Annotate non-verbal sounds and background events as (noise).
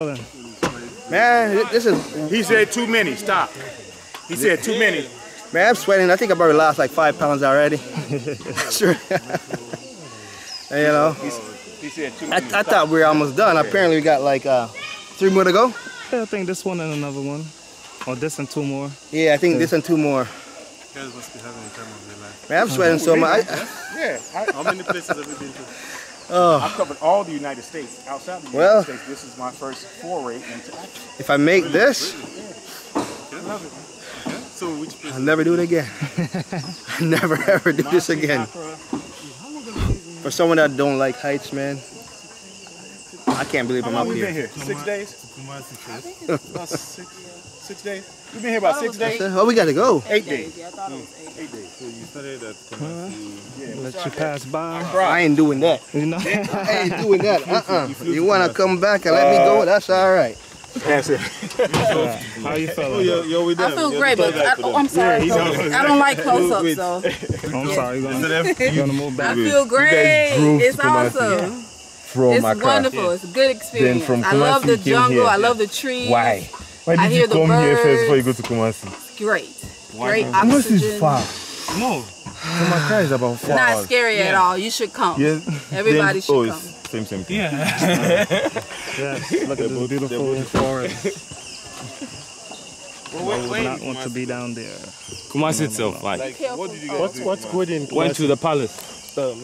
Man, this is. He said too many. Stop. He said too many. Man, I'm sweating. I think I probably lost like five pounds already. (laughs) sure. (laughs) you know, He said too I, many. I thought we were almost done. Apparently, we got like uh, three more to go. Yeah, I think this one and another one. Or this and two more. Yeah, I think this and two more. You guys must be having the time of your life. Man, I'm sweating so much. I, Yeah. How many places have you been to? Oh, I've covered all the United States. Outside the United Well- States, this is my first foray into Africa. if I make this, So which place? I'll never do it again. (laughs) I'll never ever do this again. For someone that don't like heights, man, I can't believe I'm long up we been here. here? Six days? About six, six days? We've been here about six days? Oh, we gotta go. Eight days. Yeah, I thought it was eight. Eight days. So you started at Kumasi. Let you pass by. (laughs) I ain't doing that. You know? I ain't doing that. Uh-uh. You wanna come back and let me go? That's all right. That's it. (laughs) How you Oh, feeling? you're, you're. I feel You're great, but I, oh, I'm sorry. he's folks. I don't like close-ups, (laughs) Wait. so I'm sorry. You're gonna, then you're gonna move back. I feel great. It's awesome. From It's Accra. wonderful. It's a good experience. from I love the jungle. here. I love the trees. Why? Why did hear you come here first before you go to Kumasi? Great. Great Kumasi oxygen. is far. No. From Accra is about four Not hours. scary at all. You should come. Yes. Everybody Then- should oh, come. it's Same, same thing. Yes. (laughs) Look at this beautiful forest. I Wait, would not want to be down there. Kumasi itself, like, Like, what did you guys What's- do? What's good in Kumasi? went to the palace. Oh,